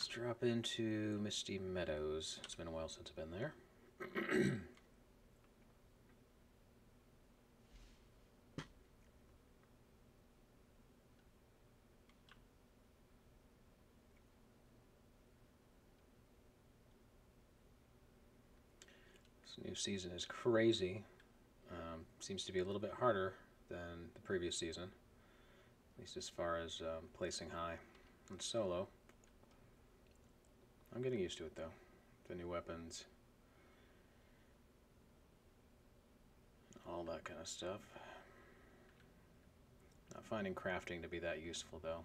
Let's drop into Misty Meadows. It's been a while since I've been there. this new season is crazy. Um, seems to be a little bit harder than the previous season, at least as far as um, placing high and solo. I'm getting used to it though. The new weapons, all that kind of stuff. Not finding crafting to be that useful though.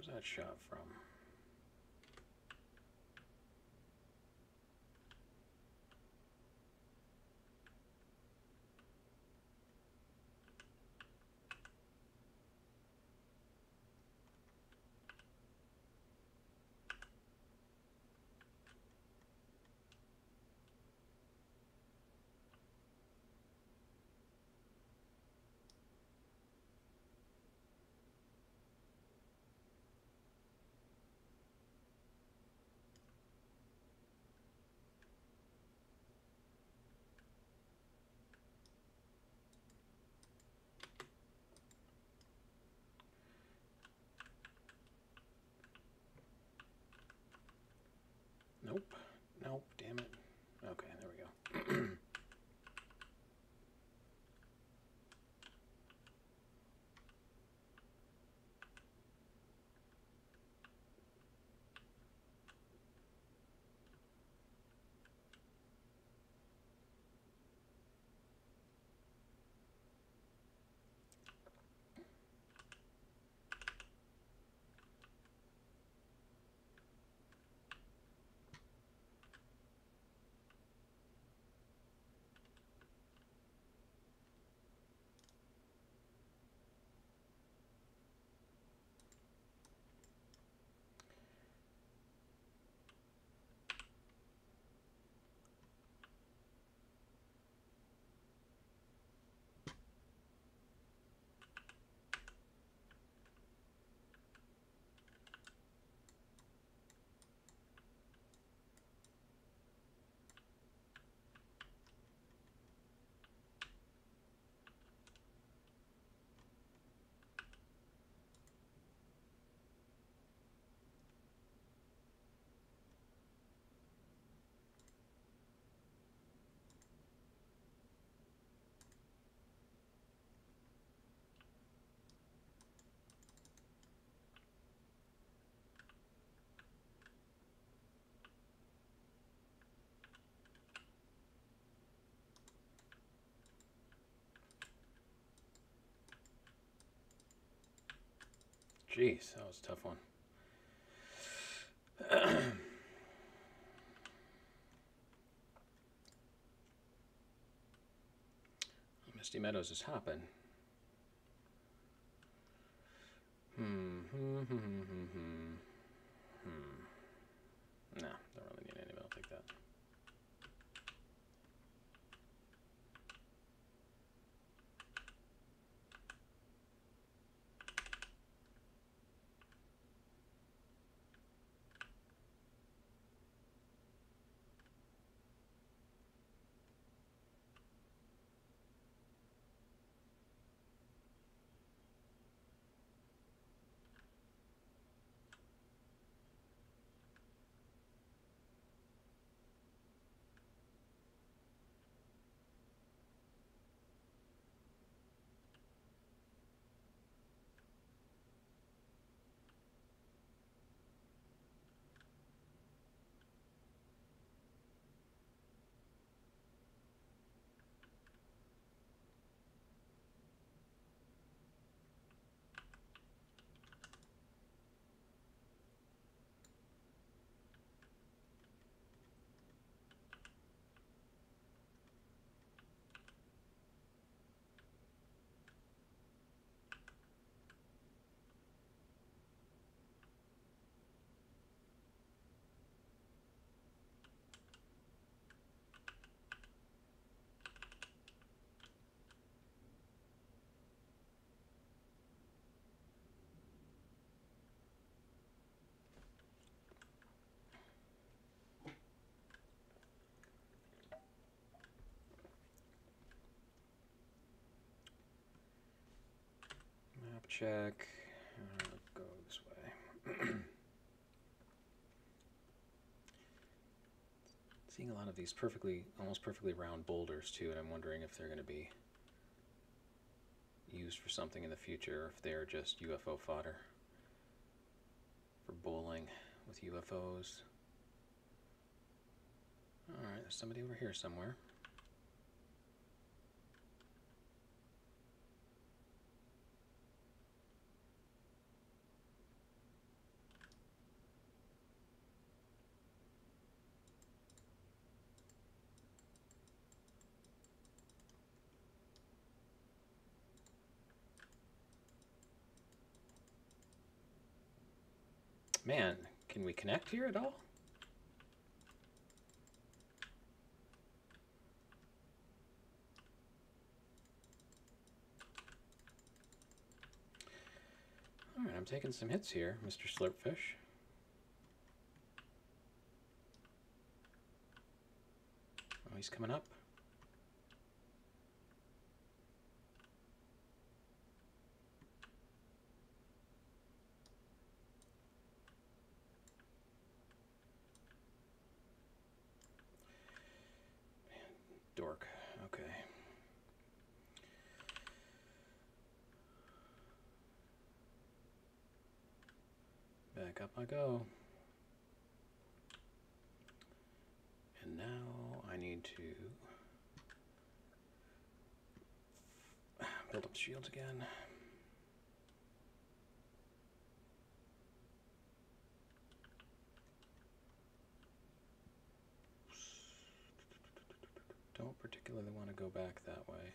Where was that shot from? Oh, damn it. Jeez, that was a tough one. Misty Meadows is hopping. Hmm, hmm, hmm, check. Uh, go this way. Seeing a lot of these perfectly, almost perfectly round boulders too, and I'm wondering if they're going to be used for something in the future, or if they're just UFO fodder for bowling with UFOs. Alright, there's somebody over here somewhere. Man, can we connect here at all? Alright, I'm taking some hits here, Mr. Slurpfish. Oh, he's coming up. dork. Okay. Back up I go. And now I need to build up shields again. don't particularly want to go back that way.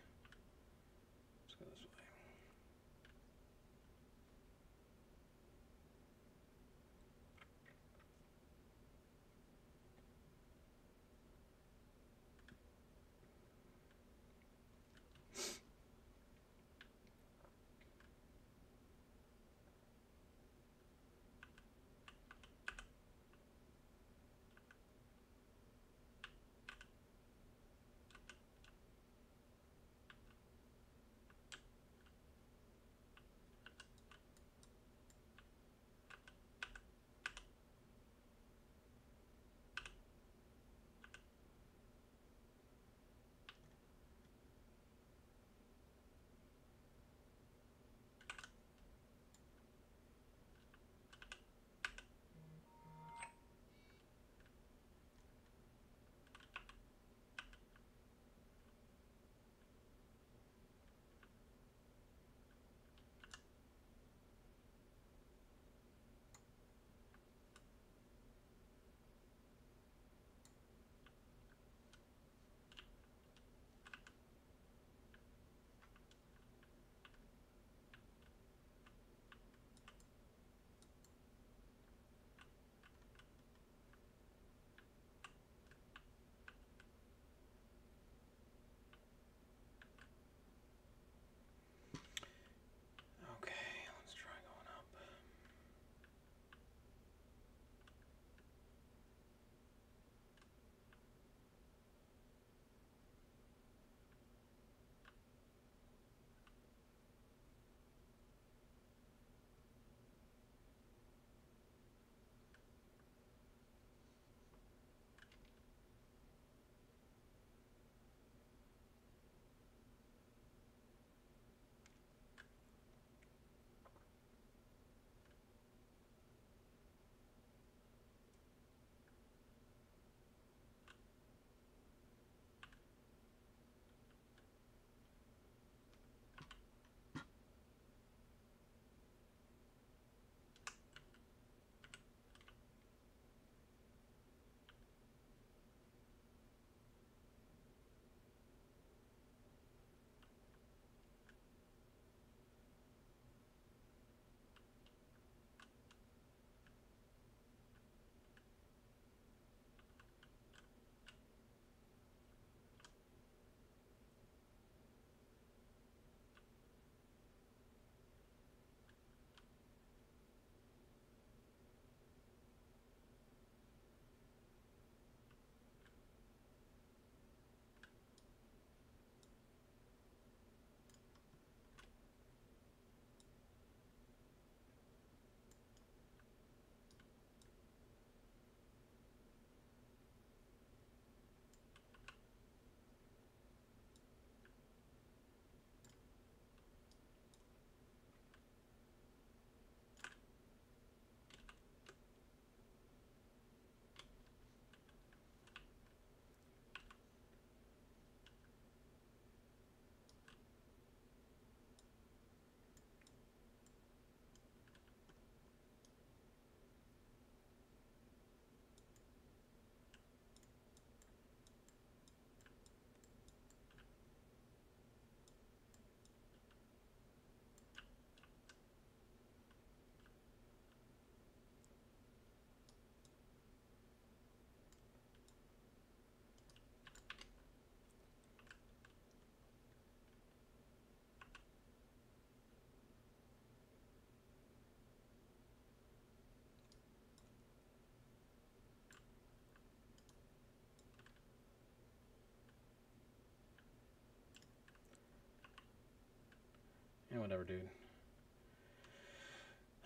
Yeah, whatever, dude.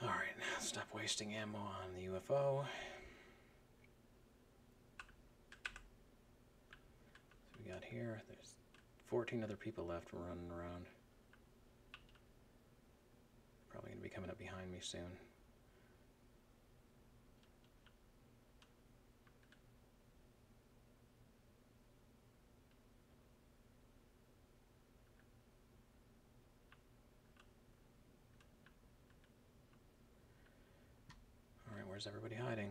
Alright, now stop wasting ammo on the UFO. So we got here, there's 14 other people left running around. Probably going to be coming up behind me soon. Alright, where's everybody hiding?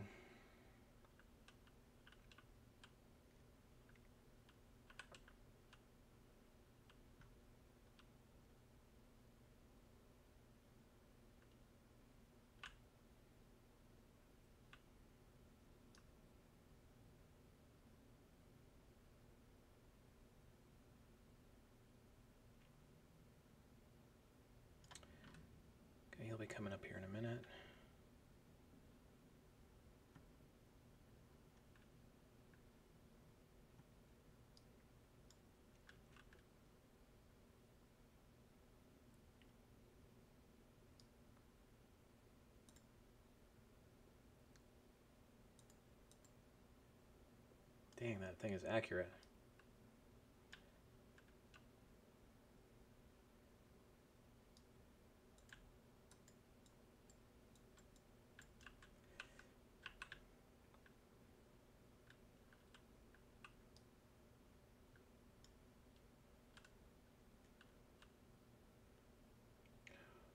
Dang, that thing is accurate.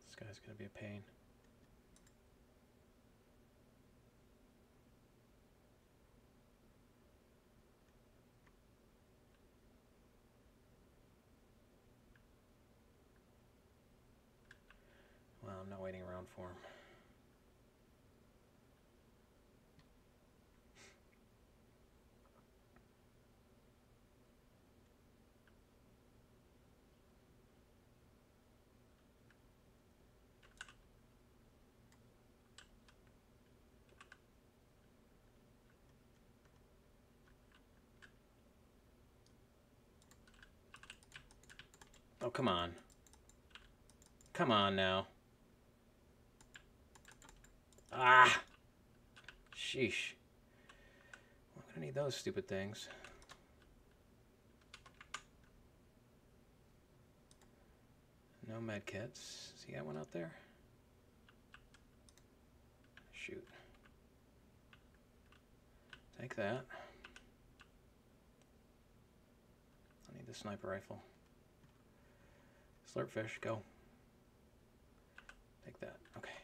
This guy's gonna be a pain. Well, I'm not waiting for him. Oh, come on. Come on now. Ah! Sheesh. I'm gonna need those stupid things. No med kits. Has he got one out there? Shoot. Take that. I need the sniper rifle. Slurpfish, go. Take that. Okay.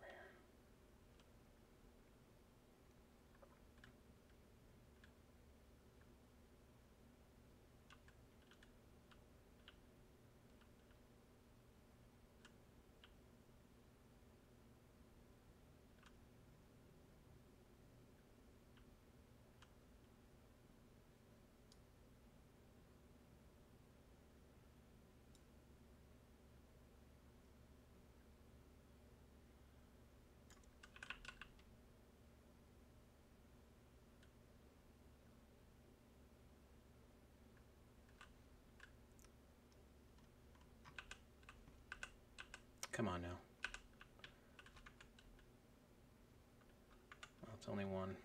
Come on now. Well, it's only one.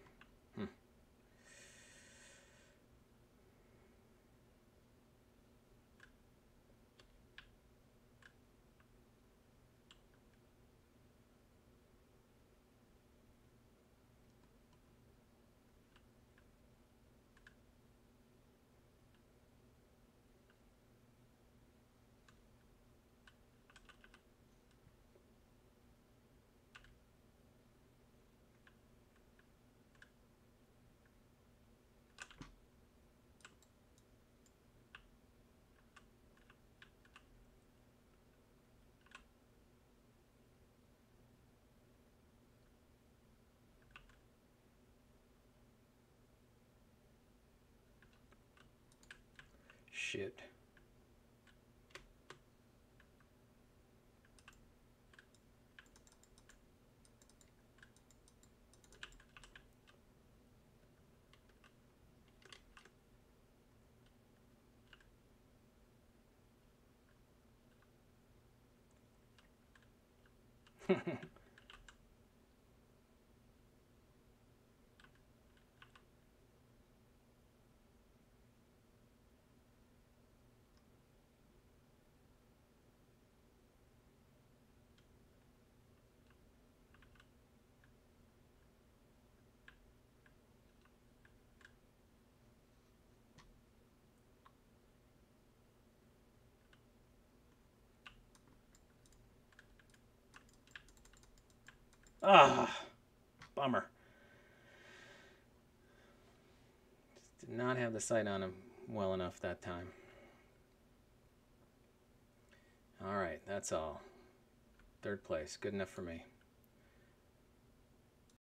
Shit. Ah, bummer. Just Did not have the sight on him well enough that time. All right, that's all. Third place, good enough for me.